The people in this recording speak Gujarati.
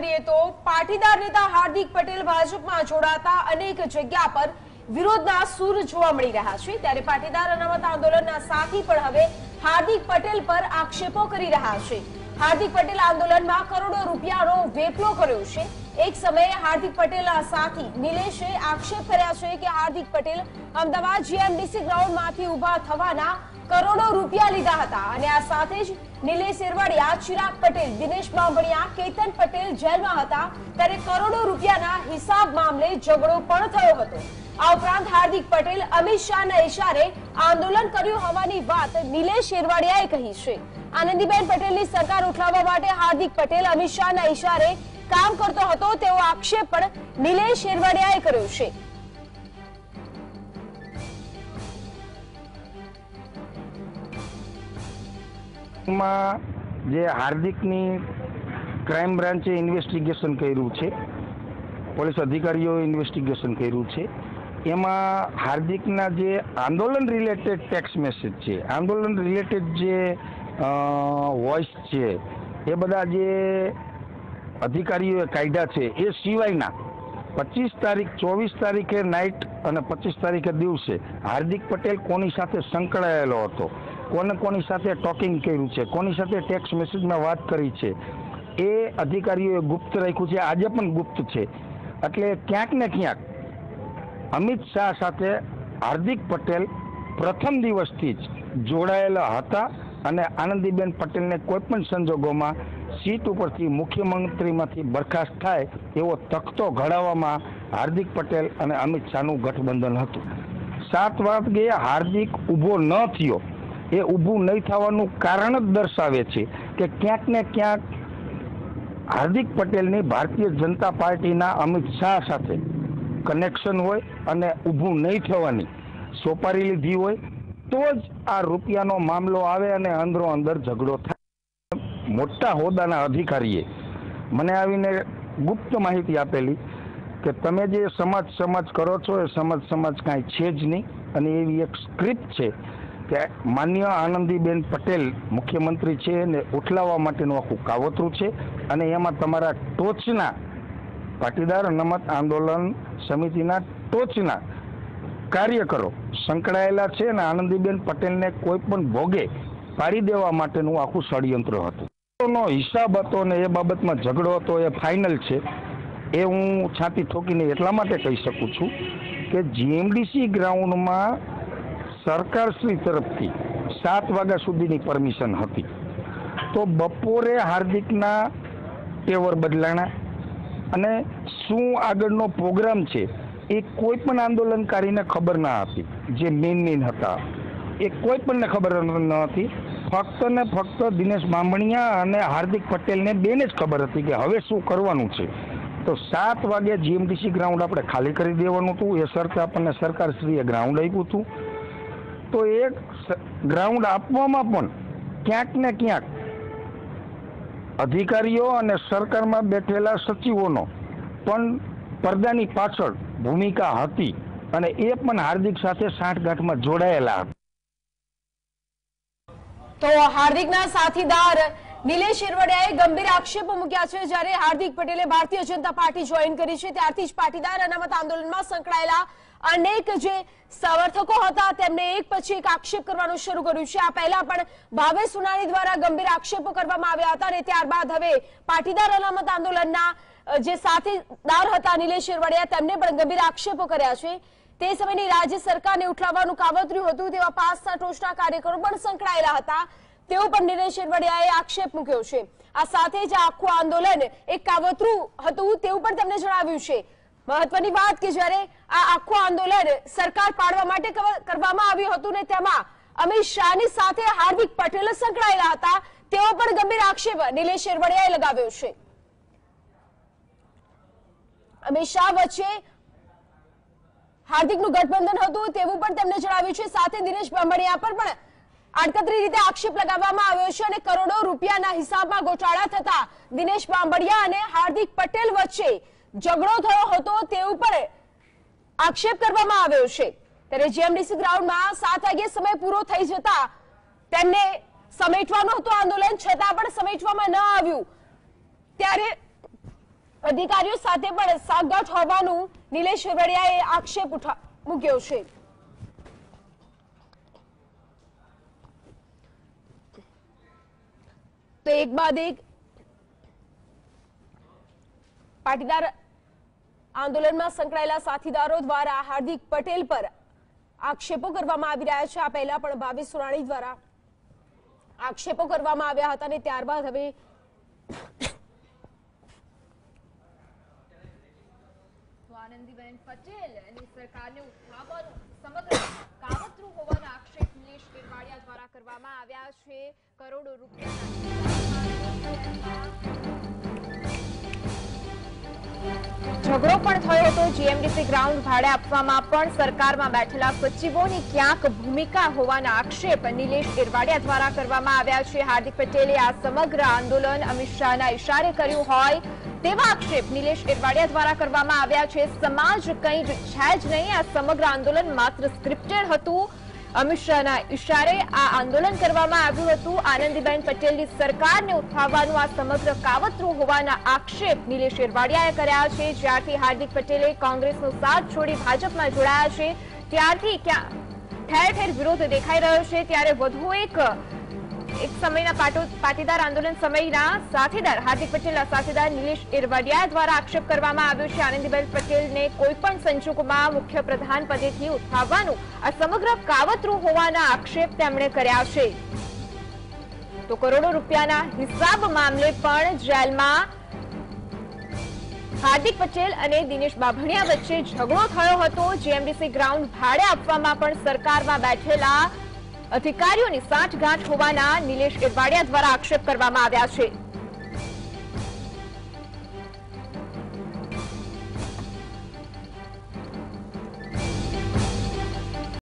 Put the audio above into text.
કરીએ તો પાટીદાર નેતા હાર્દિક પટેલ ભાજપમાં જોડાતા અનેક જગ્યા પર વિરોધના સૂર જોવા મળી રહ્યા છે. ત્યારે પાટીદાર અનામત આંદોલનના સાથી પણ હવે હાર્દિક પટેલ પર આક્ષેપો કરી રહ્યા છે. હાર્દિક પટેલ આંદોલનમાં કરોડો રૂપિયાનો વેપલો કર્યો છે. એક સમયે હાર્દિક પટેલના સાથી નિલેશે આક્ષેપ કર્યા છે કે હાર્દિક પટેલ અમદાવાદ જીએમડીસી ગ્રાઉન્ડમાંથી ઊભા થવાના કરોડો રૂપિયા લીધા હતા અને આ સાથે જ નિલેશ એરવાડિયા, ચિરાગ પટેલ, દિનેશ બાંભણિયા કેતન પટેલ જેલમાં હતા. ત્યારે કરોડો રૂપિયાના હિસાબ મામલે ઝઘડો પણ થયો હતો. આ ઉપરાંત હાર્દિક પટેલ, અમિત શાહના ઇશારે આંદોલન કર્યું હોવાની વાત નિલેશ એરવાડિયાએ કહી છે. આનંદીબેન પટેલની સરકાર ઉઠાવવા માટે હાર્દિક પટેલ, અમિત શાહના ઇશારે કામ કરતો હતો તેવો આક્ષેપ પણ નિલેશ એરવાડિયાએ કર્યો છે. માં જે હાર્દિકની ક્રાઇમ બ્રાન્ચે ઇન્વેસ્ટિગેશન કર્યું છે, પોલીસ અધિકારીઓએ ઇન્વેસ્ટિગેશન કર્યું છે, એમાં હાર્દિકના જે આંદોલન રિલેટેડ ટેક્સ મેસેજ છે, આંદોલન રિલેટેડ જે વોઇસ છે, એ બધા જે અધિકારીઓએ કાયદા છે, એ સિવાયના પચીસ તારીખ, ચોવીસ તારીખે નાઇટ અને પચીસ તારીખે દિવસે હાર્દિક પટેલ કોની સાથે સંકળાયેલો હતો? કોને કોની સાથે ટોકિંગ કર્યું છે? કોની સાથે ટેક્સ મેસેજમાં વાત કરી છે? એ અધિકારીઓએ ગુપ્ત રાખ્યું છે. આજે પણ ગુપ્ત છે. એટલે ક્યાંક ને ક્યાંક અમિત શાહ સાથે હાર્દિક પટેલ પ્રથમ દિવસથી જ જોડાયેલા હતા અને આનંદીબેન પટેલને કોઈ પણ સંજોગોમાં સીટ ઉપરથી મુખ્યમંત્રીમાંથી બરખાસ્ત થાય એવો તખતો ઘડાવવામાં હાર્દિક પટેલ અને અમિત શાહનું ગઠબંધન હતું. સાત વાગે હાર્દિક ઊભો ન થયો. એ ઊભું નહીં થવાનું કારણ જ દર્શાવે છે કે ક્યાંક ને ક્યાંક હાર્દિક પટેલની ભારતીય જનતા પાર્ટીના અમિત શાહ સાથે કનેક્શન હોય અને ઊભું નહીં થવાની સોપારી લીધી હોય તો જ આ રૂપિયાનો મામલો આવે અને અંદરો અંદર ઝઘડો થાય. મોટા હોદ્દાના અધિકારીએ મને આવીને ગુપ્ત માહિતી આપેલી કે તમે જે સમાજ સમાજ કરો છો એ સમાજ સમાજ કાંઈ છે જ નહીં અને એવી એક સ્ક્રિપ્ટ છે કે માન્ય આનંદીબેન પટેલ મુખ્યમંત્રી છે ને ઉઠલાવવા માટેનું આખું કાવતરું છે અને એમાં તમારા ટોચના પાટીદાર અનામત આંદોલન સમિતિના ટોચના કાર્યકરો સંકળાયેલા છે અને આનંદીબેન પટેલને કોઈ પણ ભોગે પાડી દેવા માટેનું આખું ષડયંત્ર હતું. નો હિસાબ હતો ને એ બાબતમાં ઝઘડો હતો, એ ફાઇનલ છે. એ હું છાતી ઠોકીને એટલા માટે કહી શકું છું કે જીએમડીસી ગ્રાઉન્ડમાં સરકારશ્રી તરફથી સાત વાગ્યા સુધીની પરમિશન હતી. તો બપોરે હાર્દિકના ટેવર બદલાણા અને શું આગળનો પ્રોગ્રામ છે એ કોઈ પણ આંદોલનકારીને ખબર ના હતી, જે મેઇન મેઇન હતા. એ કોઈ પણને ખબર ન હતી. ફક્ત ને ફક્ત દિનેશ માંબણિયા અને હાર્દિક પટેલને બેને જ ખબર હતી કે હવે શું કરવાનું છે. તો સાત વાગે જીએમડીસી ગ્રાઉન્ડ આપણે ખાલી કરી દેવાનું હતું. એ શરતે આપણને સરકારશ્રીએ ગ્રાઉન્ડ આપ્યું હતું. તો એક ગ્રાઉન્ડ આપવામાં પણ ક્યાંક ને ક્યાંક અધિકારીઓ અને સરકારમાં બેઠેલા સચિવોનો પણ પડદાની પાછળ ભૂમિકા હતી અને એ પણ હાર્દિક સાથે સાંઠગાંઠમાં જોડાયેલા હતા. તો હાર્દિકના સાથીદાર નિલેશ એરવડિયાએ ગંભીર આક્ષેપો મૂક્યા છે જ્યારે હાર્દિક પટેલે ભારતીય જનતા પાર્ટી જોઈન કરી છે. ત્યારથી જ પાટીદાર અનામત આંદોલનમાં સંકળાયેલા અનેક જે સમર્થકો હતા, તેમને એક પછી એક આક્ષેપ કરવાનું શરૂ કર્યું છે. આ પહેલા પણ ભાવે સુનાણી દ્વારા ગંભીર આક્ષેપો કરવામાં આવ્યા હતા અને ત્યારબાદ હવે પાટીદાર અનામત આંદોલનના જે સાથીદાર હતા નિલેશ એરવડિયા તેમને પણ ગંભીર આક્ષેપો કર્યા છે. તે સમયની રાજ્ય સરકારને ઉઠલાવવાનું કાવતર્યું હતું, તેવા પાંચના ટોચના કાર્યકરો પણ સંકળાયેલા હતા. તેઓ પણ નિલેશ વડિયાએ આક્ષેપ મૂક્યો છે. આ સાથે જ આખું આંદોલન એક કાવતરું હતું તેવું પણ તેમણે જણાવ્યું છે. મહત્વની વાત કે જ્યારે આ આખું આંદોલન સરકાર પાડવા માટે કરવામાં આવ્યું હતું ને તેમાં અમિત શાહની સાથે હાર્દિક પટેલ સંકળાયેલા હતા, તેઓ પણ ગંભીર આક્ષેપ નિલેશ શેરવડિયાએ લગાવ્યો છે. અમિત શાહ વચ્ચે હાર્દિકનું ગઠબંધન હતું તેવું પણ તેમણે જણાવ્યું છે. સાથે દિનેશ બાંભણિયા પર પણ આડકતરી રીતે આક્ષેપ લગાવવામાં આવ્યો છે અને કરોડો રૂપિયાના હિસાબમાં ગોટાળા થતા દિનેશ બાંબડિયા અને હાર્દિક પટેલ વચ્ચે ઝઘડો થયો હતો તેવું પણ આક્ષેપ કરવામાં આવ્યો છે. ત્યારે જીએમડીસી ગ્રાઉન્ડમાં સાત વાગે સમય પૂરો થઈ જતા તેમને સમેટવાનું હતું આંદોલન, છતાં પણ સમેટવામાં ન આવ્યું. ત્યારે અધિકારીઓ સાથે પણ સાગઠ હોવાનું નિલેશ વડિયાએ આક્ષેપ મૂક્યો છે. તો એક બાદ એક પાટીદાર આંદોલનમાં સંકળાયેલા સાથીદારો દ્વારા હાર્દિક પટેલ પર આક્ષેપો કરવામાં આવી રહ્યા છે. આ પહેલા પણ ભાવેશ સુરાણી દ્વારા આક્ષેપો કરવામાં આવ્યા હતા અને ત્યારબાદ હવે આનંદીબેન પટેલ અને સરકારને ઉઠાવવાનું, સમગ્ર કાવતરું હોવાના આક્ષેપ નિલેશ કેરવાડિયા દ્વારા કરવામાં આવ્યા છે. કરોડો રૂપિયા ઝઘડો પણ થયો હતો. જીએમડીસી ગ્રાઉન્ડ ભાડે આપવામાં પણ સરકારમાં બેઠેલા સચિવોની ક્યાંક ભૂમિકા હોવાના આક્ષેપ નિલેશ ગિરવાડિયા દ્વારા કરવામાં આવ્યા છે. હાર્દિક પટેલે આ સમગ્ર આંદોલન અમિત શાહના ઇશારે કર્યું હોય તેવા આક્ષેપ નિલેશ ગિરવાડિયા દ્વારા કરવામાં આવ્યા છે. સમાજ કંઈ જ છે જ નહીં. આ સમગ્ર આંદોલન માત્ર સ્ક્રિપ્ટેડ હતું. અમિત શાહના ઇશારે આ આંદોલન કરવામાં આવ્યું હતું. આનંદીબેન પટેલની સરકારને ઉઠાવવાનું આ સમગ્ર કાવતરું હોવાના આક્ષેપ નિલેશ શેરવાડિયાએ કર્યા છે. જ્યારથી હાર્દિક પટેલે કોંગ્રેસનો સાથ છોડી ભાજપમાં જોડાયા છે. ત્યારથી ક્યાં ઠેર ઠેર વિરોધ દેખાઈ રહ્યો છે. ત્યારે વધુ એક એક સમયના પાટીદાર આંદોલન સમયના સાથીદાર, હાર્દિક પટેલના સાથીદાર નિલેશ ઇરવાડિયા દ્વારા આક્ષેપ કરવામાં આવ્યો છે. આનંદીબેન પટેલને કોઈ સંજોગોમાં મુખ્ય પ્રધાન પદેથી ઉઠાવવાનું આ સમગ્ર કાવતરું હોવાના આક્ષેપ તેમણે કર્યા છે. તો કરોડો રૂપિયાના હિસાબ મામલે પણ જેલમાં હાર્દિક પટેલ અને દિનેશ બાભણિયા વચ્ચે ઝઘડો થયો હતો. જીએમડીસી ગ્રાઉન્ડ ભાડે આપવામાં પણ સરકારમાં બેઠેલા અધિકારીઓની સાંઠગાંઠ હોવાના નિલેશ ઇરવાડિયા દ્વારા આક્ષેપ કરવામાં આવ્યા છે.